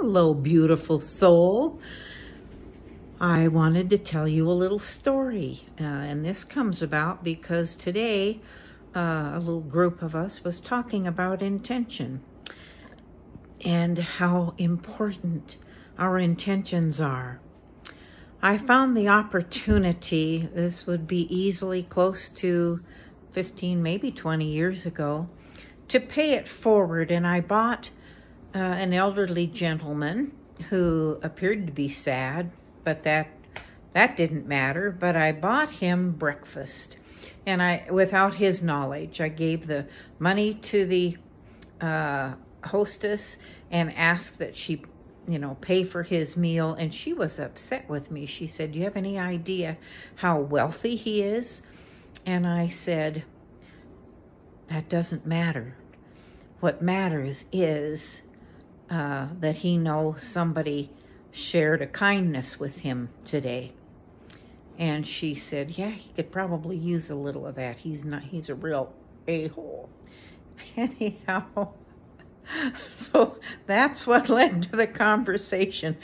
Hello, beautiful soul. I wanted to tell you a little story, uh, and this comes about because today uh, a little group of us was talking about intention and how important our intentions are. I found the opportunity, this would be easily close to 15, maybe 20 years ago, to pay it forward, and I bought uh, an elderly gentleman who appeared to be sad, but that that didn't matter. But I bought him breakfast, and I, without his knowledge, I gave the money to the uh, hostess and asked that she, you know, pay for his meal. And she was upset with me. She said, "Do you have any idea how wealthy he is?" And I said, "That doesn't matter. What matters is." Uh, that he knows somebody shared a kindness with him today. And she said, Yeah, he could probably use a little of that. He's not, he's a real a hole. Anyhow, so that's what led to the conversation.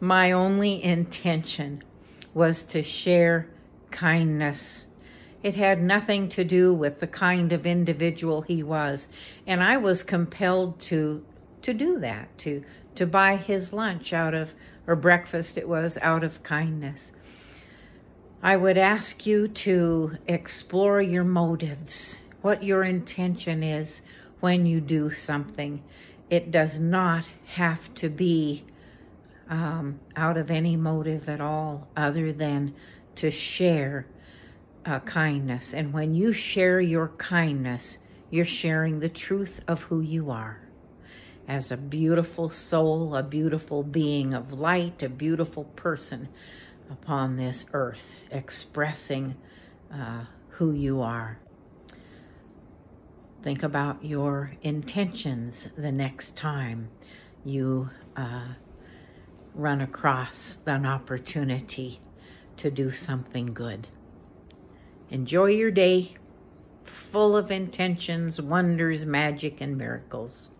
My only intention was to share kindness. It had nothing to do with the kind of individual he was. And I was compelled to to do that, to to buy his lunch out of or breakfast it was out of kindness. I would ask you to explore your motives, what your intention is when you do something. It does not have to be um, out of any motive at all other than to share uh, kindness. And when you share your kindness, you're sharing the truth of who you are as a beautiful soul, a beautiful being of light, a beautiful person upon this earth, expressing uh, who you are. Think about your intentions the next time you uh, run across an opportunity to do something good. Enjoy your day full of intentions, wonders, magic, and miracles.